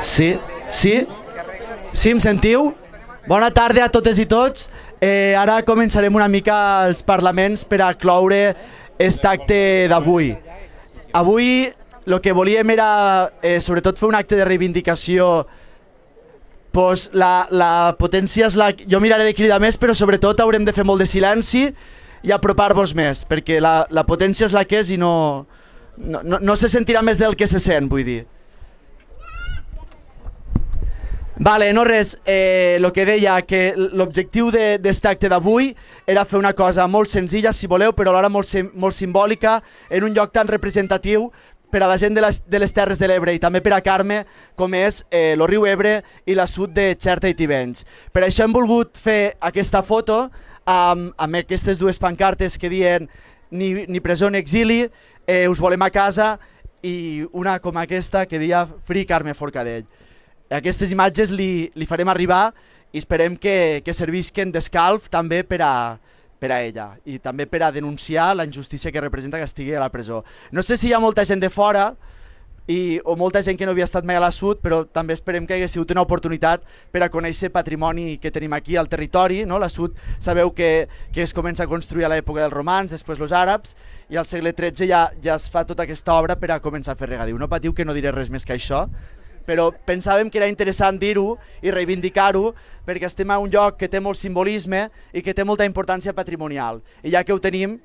Sí, sí, sí, em sentiu? Bona tarda a totes i tots. Eh, ara començarem una mica els parlaments per a cloure aquest acte d'avui. Avui el que volíem era eh, sobretot fer un acte de reivindicació pues la, la potència és la... Jo miraré de cridar més, però sobretot haurem de fer molt de silenci i apropar-vos més, perquè la, la potència és la que és i no, no, no, no se sentirà més del que se sent, vull dir. Vale, no res, eh, lo que deia que l'objectiu d'aquest acte d'avui era fer una cosa molt senzilla, si voleu, però alhora molt, molt simbòlica, en un lloc tan representatiu per a la gent de les, de les Terres de l'Ebre i també per a Carme, com és eh, el riu Ebre i la sud de Xerta i Tivenys. Per això hem volgut fer aquesta foto amb, amb aquestes dues pancartes que diuen ni, ni presó ni exili, eh, us volem a casa, i una com aquesta que dia Free Carme Forcadell. Aquestes imatges li, li farem arribar i esperem que, que servisquen d'escalf també per a, per a ella i també per a denunciar la injustícia que representa que estigui a la presó. No sé si hi ha molta gent de fora i, o molta gent que no havia estat mai a la Sud, però també esperem que hagués sigut una oportunitat per a conèixer patrimoni que tenim aquí al territori. No? La Sud sabeu que, que es comença a construir a l'època dels romans, després els àrabs, i al segle XIII ja, ja es fa tota aquesta obra per a començar a fer regadiu. No patiu que no diré res més que això, però pensàvem que era interessant dir-ho i reivindicar-ho perquè estem a un lloc que té molt simbolisme i que té molta importància patrimonial. I ja que ho tenim,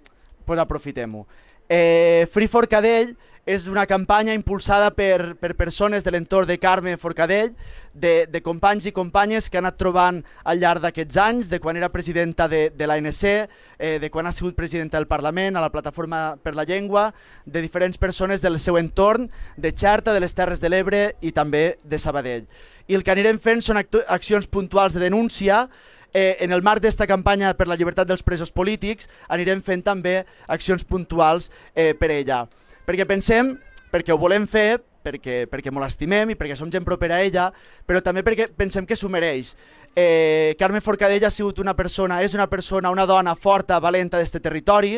doncs aprofitem-ho. Eh, Free Forcadell és una campanya impulsada per, per persones de l'entorn de Carme Forcadell, de, de companys i companyes que han anat trobant al llarg d'aquests anys, de quan era presidenta de, de l'ANC, eh, de quan ha sigut presidenta del Parlament, a la Plataforma per la Llengua, de diferents persones del seu entorn, de Xerta, de les Terres de l'Ebre i també de Sabadell. I el que anirem fent són accions puntuals de denúncia eh, en el marc d'esta campanya per la llibertat dels presos polítics anirem fent també accions puntuals eh, per ella perquè pensem, perquè ho volem fer, perquè, perquè molt estimem i perquè som gent propera a ella, però també perquè pensem que s'ho mereix. Eh, Carme Forcadell ha sigut una persona, és una persona, una dona forta, valenta d'este territori,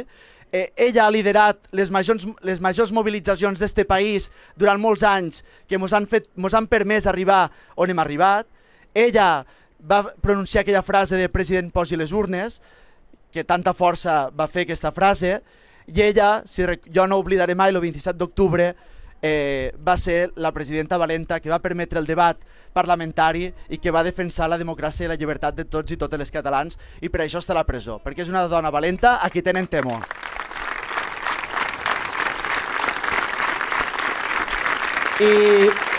eh, ella ha liderat les majors, les majors mobilitzacions d'este país durant molts anys que ens han, fet, mos han permès arribar on hem arribat. Ella va pronunciar aquella frase de president posi les urnes, que tanta força va fer aquesta frase, i ella, si jo no oblidaré mai, el 27 d'octubre eh, va ser la presidenta valenta que va permetre el debat parlamentari i que va defensar la democràcia i la llibertat de tots i totes les catalans i per això està a la presó, perquè és una dona valenta a qui tenen temor. I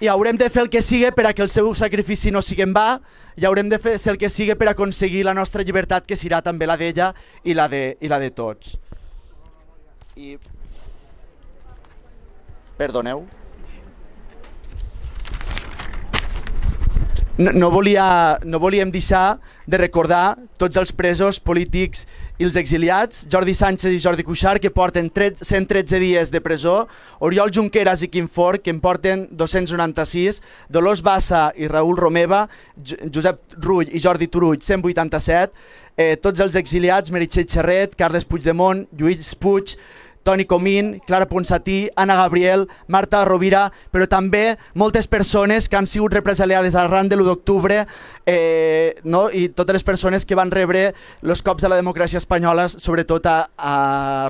i haurem de fer el que sigui per a que el seu sacrifici no sigui en va i haurem de fer el que sigui per aconseguir la nostra llibertat que serà també la d'ella i, la de, i la de tots. I... Perdoneu. No, no, volia, no volíem deixar de recordar tots els presos polítics i els exiliats, Jordi Sánchez i Jordi Cuixart, que porten 113 dies de presó, Oriol Junqueras i Quim Fort, que en porten 296, Dolors Bassa i Raül Romeva, Josep Rull i Jordi Turull, 187, eh, tots els exiliats, Meritxell Xerret, Carles Puigdemont, Lluís Puig, Toni Comín, Clara Ponsatí, Anna Gabriel, Marta Rovira, però també moltes persones que han sigut represaliades arran de l'1 d'octubre eh, no? i totes les persones que van rebre els cops de la democràcia espanyola, sobretot a, a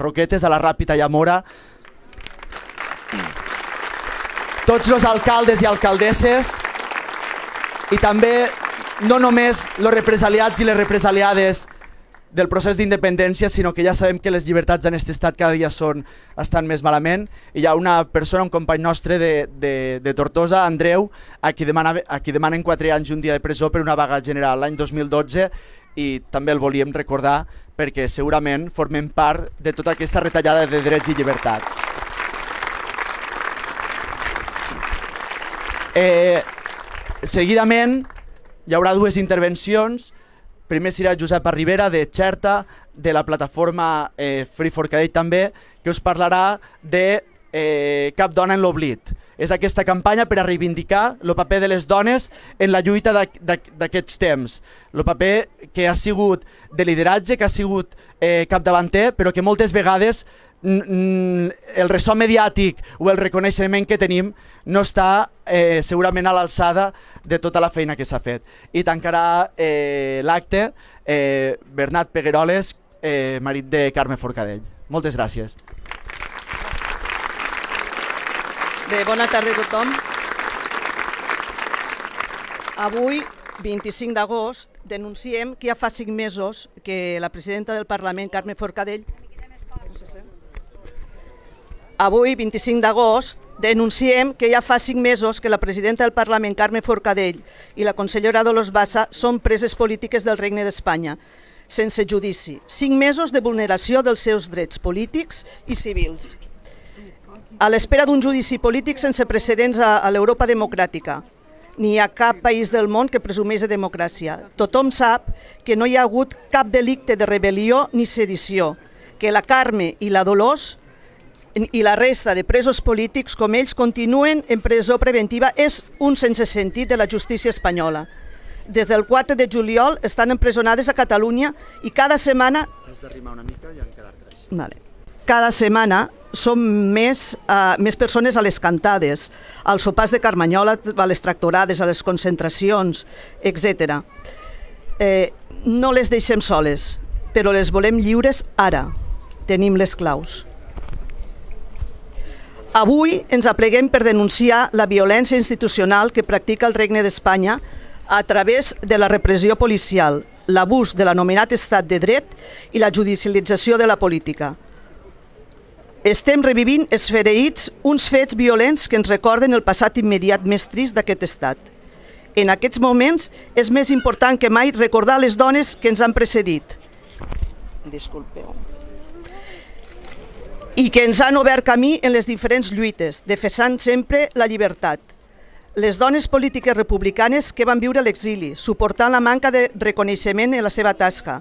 Roquetes, a la Ràpita i a Mora. Tots els alcaldes i alcaldesses i també no només els represaliats i les represaliades del procés d'independència, sinó que ja sabem que les llibertats en aquest estat cada dia són, estan més malament. I hi ha una persona, un company nostre de, de, de Tortosa, Andreu, a qui, demana, a qui demanen 4 anys un dia de presó per una vaga general l'any 2012 i també el volíem recordar perquè segurament formem part de tota aquesta retallada de drets i llibertats. Eh, seguidament hi haurà dues intervencions Primer serà Josep Rivera de Xerta, de la plataforma eh, Free for Cadell també, que us parlarà de eh, Cap dona en l'oblit. És aquesta campanya per a reivindicar el paper de les dones en la lluita d'aquests temps. El paper que ha sigut de lideratge, que ha sigut eh, capdavanter, però que moltes vegades el ressò mediàtic o el reconeixement que tenim no està eh, segurament a l'alçada de tota la feina que s'ha fet. I tancarà eh, l'acte eh, Bernat Pegueroles, eh, marit de Carme Forcadell. Moltes gràcies. Bé, bona tarda a tothom. Avui, 25 d'agost, denunciem que ja fa cinc mesos que la presidenta del Parlament, Carme Forcadell, Avui, 25 d'agost, denunciem que ja fa cinc mesos que la presidenta del Parlament, Carme Forcadell, i la consellera Dolors Bassa són preses polítiques del Regne d'Espanya, sense judici. Cinc mesos de vulneració dels seus drets polítics i civils. A l'espera d'un judici polític sense precedents a, a l'Europa democràtica. Ni hi ha cap país del món que presumeix de democràcia. Tothom sap que no hi ha hagut cap delicte de rebel·lió ni sedició, que la Carme i la Dolors i la resta de presos polítics com ells continuen en presó preventiva és un sense sentit de la justícia espanyola. Des del 4 de juliol estan empresonades a Catalunya i cada setmana... Has d'arrimar una mica i han quedat tres. Vale. Cada setmana són més, uh, més persones a les cantades, als sopars de Carmanyola, a les tractorades, a les concentracions, etc. Eh, no les deixem soles, però les volem lliures ara. Tenim les claus. Avui ens apleguem per denunciar la violència institucional que practica el Regne d'Espanya a través de la repressió policial, l'abús de l'anomenat estat de dret i la judicialització de la política. Estem revivint esfereïts uns fets violents que ens recorden el passat immediat més trist d'aquest estat. En aquests moments és més important que mai recordar les dones que ens han precedit. Disculpeu i que ens han obert camí en les diferents lluites, defensant sempre la llibertat. Les dones polítiques republicanes que van viure l'exili, suportant la manca de reconeixement en la seva tasca.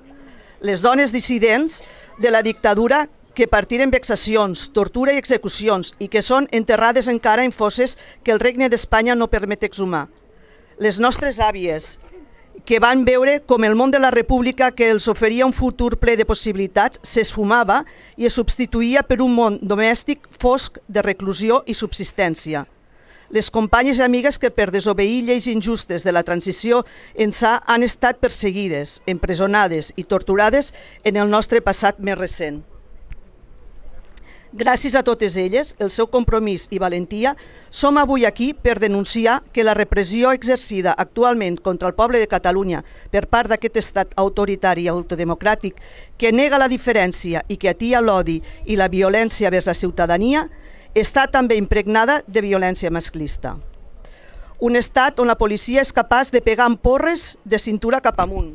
Les dones dissidents de la dictadura que partiren vexacions, tortura i execucions i que són enterrades encara en fosses que el regne d'Espanya no permet exhumar. Les nostres àvies, que van veure com el món de la república que els oferia un futur ple de possibilitats s'esfumava i es substituïa per un món domèstic fosc de reclusió i subsistència. Les companyes i amigues que per desobeir lleis injustes de la transició ençà han estat perseguides, empresonades i torturades en el nostre passat més recent. Gràcies a totes elles, el seu compromís i valentia, som avui aquí per denunciar que la repressió exercida actualment contra el poble de Catalunya per part d'aquest estat autoritari i autodemocràtic que nega la diferència i que atia l'odi i la violència vers la ciutadania està també impregnada de violència masclista. Un estat on la policia és capaç de pegar amb porres de cintura cap amunt,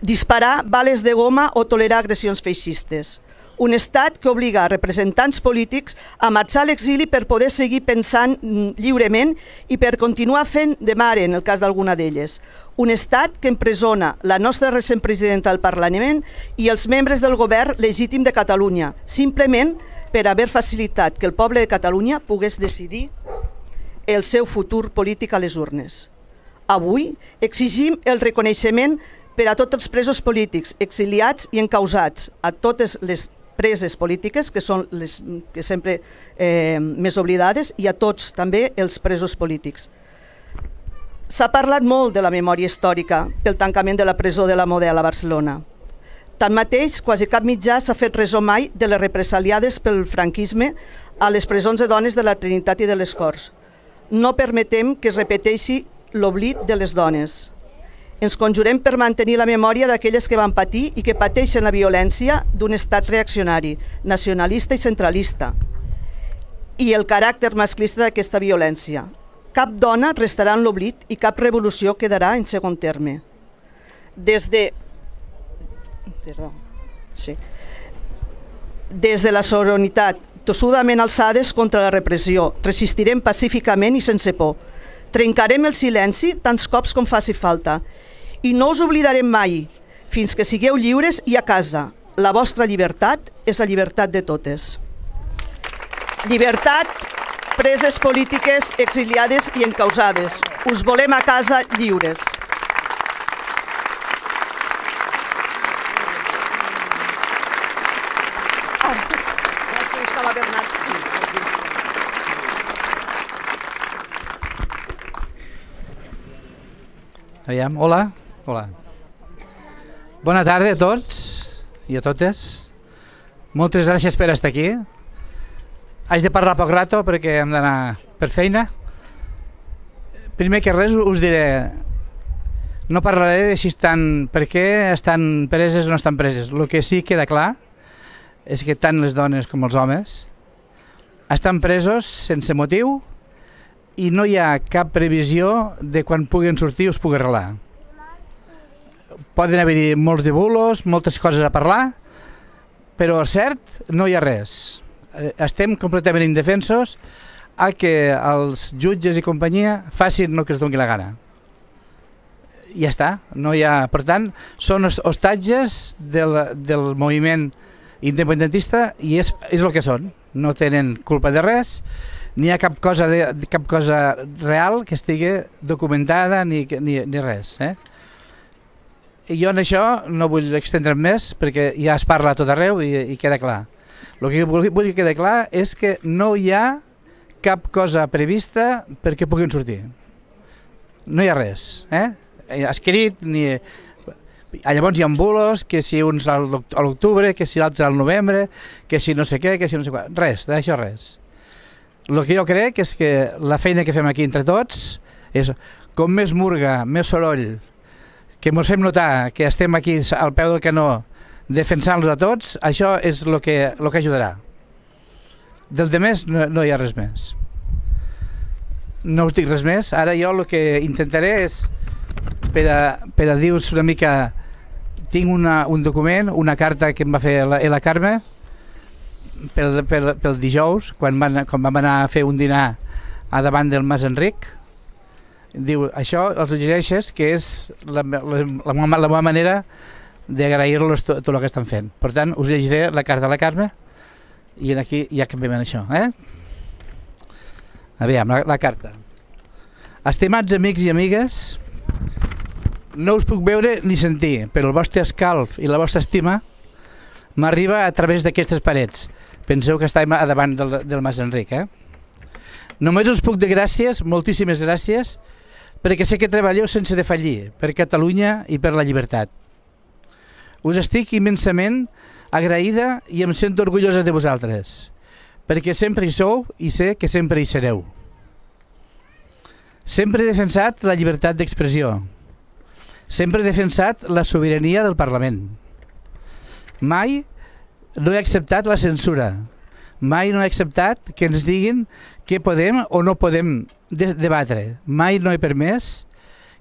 disparar bales de goma o tolerar agressions feixistes. Un estat que obliga representants polítics a marxar a l'exili per poder seguir pensant mm, lliurement i per continuar fent de mare en el cas d'alguna d'elles. Un estat que empresona la nostra recent presidenta del Parlament i els membres del govern legítim de Catalunya, simplement per haver facilitat que el poble de Catalunya pogués decidir el seu futur polític a les urnes. Avui exigim el reconeixement per a tots els presos polítics, exiliats i encausats, a totes les preses polítiques, que són les que sempre eh, més oblidades, i a tots també els presos polítics. S'ha parlat molt de la memòria històrica pel tancament de la presó de la Model a Barcelona. Tanmateix, quasi cap mitjà s'ha fet resó mai de les represaliades pel franquisme a les presons de dones de la Trinitat i de les Corts. No permetem que es repeteixi l'oblit de les dones. Ens conjurem per mantenir la memòria d'aquelles que van patir i que pateixen la violència d'un estat reaccionari, nacionalista i centralista, i el caràcter masclista d'aquesta violència. Cap dona restarà en l'oblit i cap revolució quedarà en segon terme. Des de... Perdó. Sí. Des de la soronitat, tossudament alçades contra la repressió, resistirem pacíficament i sense por. Trencarem el silenci tants cops com faci falta i no us oblidarem mai, fins que sigueu lliures i a casa, la vostra llibertat és la llibertat de totes. Llibertat, preses polítiques, exiliades i encausades. Us volem a casa lliures. Aviam, hola. Hola. Bona tarda a tots i a totes. Moltes gràcies per estar aquí. Haig de parlar poc rato perquè hem d'anar per feina. Primer que res us diré, no parlaré de si estan, per què estan preses o no estan preses. El que sí queda clar és que tant les dones com els homes estan presos sense motiu i no hi ha cap previsió de quan puguen sortir o es pugui arreglar. Poden haver-hi molts de bulos, moltes coses a parlar, però cert no hi ha res. Eh, estem completament indefensos a que els jutges i companyia facin el que es doni la gana. I ja està, no hi ha... Per tant, són hostatges del, del moviment independentista i és, és el que són. No tenen culpa de res, ni hi ha cap cosa, de, cap cosa real que estigui documentada ni, ni, ni res. Eh? I jo en això no vull extendre'm més perquè ja es parla a tot arreu i, i queda clar. El que vull, vull que quede clar és que no hi ha cap cosa prevista perquè puguin sortir. No hi ha res. Eh? Escrit, ni... Llavors hi ha bulos, que si uns a l'octubre, que si l'altre al novembre, que si no sé què, que si no sé què. Res, d'això res. El que jo crec és que la feina que fem aquí entre tots és com més murga, més soroll, que ens fem notar que estem aquí al peu del canó defensant-los a tots, això és el que, lo que ajudarà. Del de més no, no hi ha res més. No us dic res més. Ara jo el que intentaré és, per a, per a dir-vos una mica, tinc una, un document, una carta que em va fer la, la Carme, pel, pel, pel dijous, quan, van, quan vam anar a fer un dinar a davant del Mas Enric, diu, això els llegeixes que és la, la, la, la, la meva manera d'agrair-los tot, tot el que estan fent. Per tant, us llegiré la carta de la Carme i aquí ja canviem això. Eh? Aviam, la, la carta. Estimats amics i amigues, no us puc veure ni sentir, però el vostre escalf i la vostra estima m'arriba a través d'aquestes parets. Penseu que estàvem a davant del, del Mas Enric, eh? Només us puc dir gràcies, moltíssimes gràcies, perquè sé que treballeu sense defallir, per Catalunya i per la llibertat. Us estic immensament agraïda i em sento orgullosa de vosaltres, perquè sempre hi sou i sé que sempre hi sereu. Sempre he defensat la llibertat d'expressió. Sempre he defensat la sobirania del Parlament. Mai no he acceptat la censura. Mai no he acceptat que ens diguin què podem o no podem de debatre. Mai no he permès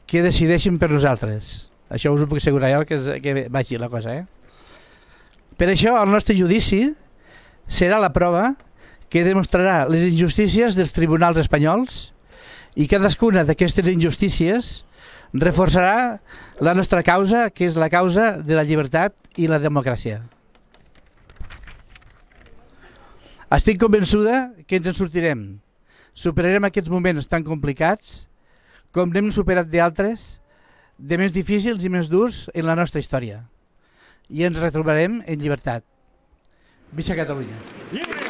que decideixin per nosaltres. Això us ho puc assegurar jo que, és, que vagi la cosa. Eh? Per això el nostre judici serà la prova que demostrarà les injustícies dels tribunals espanyols i cadascuna d'aquestes injustícies reforçarà la nostra causa, que és la causa de la llibertat i la democràcia. Estic convençuda que ens en sortirem. Superarem aquests moments tan complicats com n'hem superat d'altres, de més difícils i més durs en la nostra història. I ens retrobarem en llibertat. Visca Catalunya! Llibre!